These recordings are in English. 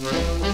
Música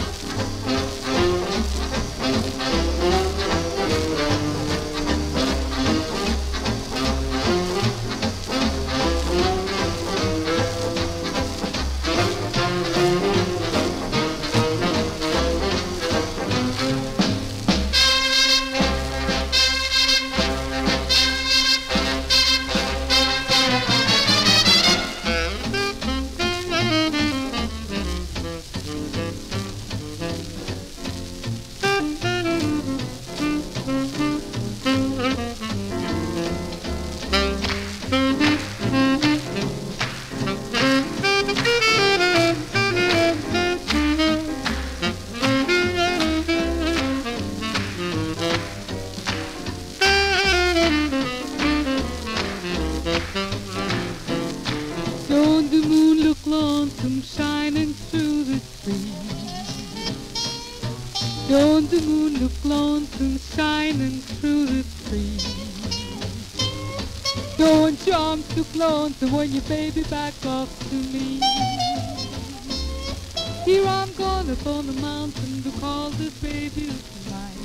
lonesome shining through the trees. Don't the moon look lonesome shining through the trees? Don't jump look lonesome when your baby back off to me. Here I'm going up on the mountain to call this baby mine.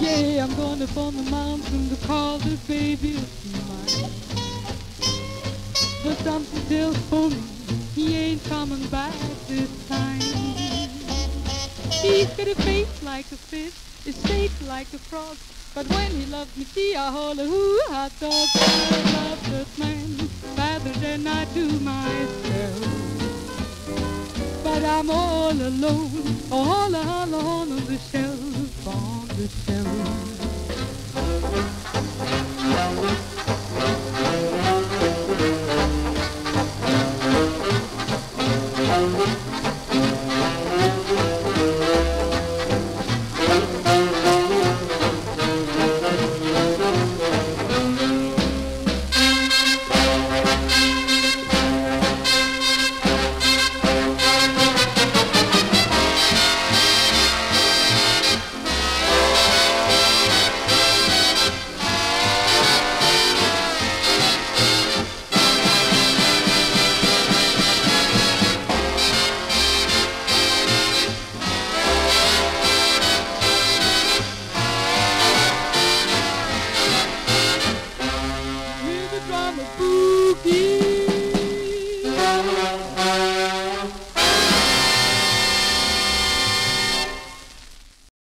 Yeah, I'm going up on the mountain to call this baby mine. But something tells me he ain't coming back this time. He's got a face like a fish, his shape like a frog. But when he loves me, gee, I holler, hoo, hot dog. I love this man better than I do myself. But I'm all alone, all alone on the shelf, on the shelf. Spooky!